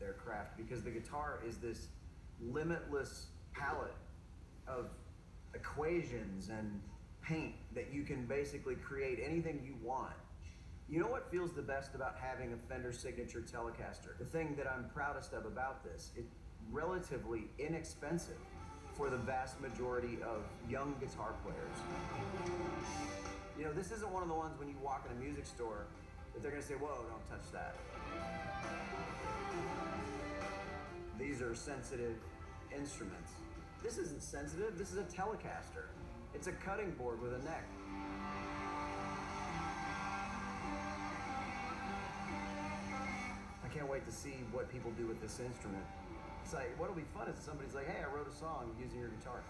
their craft because the guitar is this limitless palette of equations and paint that you can basically create anything you want. You know what feels the best about having a Fender Signature Telecaster? The thing that I'm proudest of about this, it's relatively inexpensive for the vast majority of young guitar players. You know, this isn't one of the ones when you walk in a music store that they're gonna say, whoa, don't touch that. Sensitive instruments. This isn't sensitive, this is a Telecaster. It's a cutting board with a neck. I can't wait to see what people do with this instrument. It's like, what'll be fun is somebody's like, hey, I wrote a song using your guitar.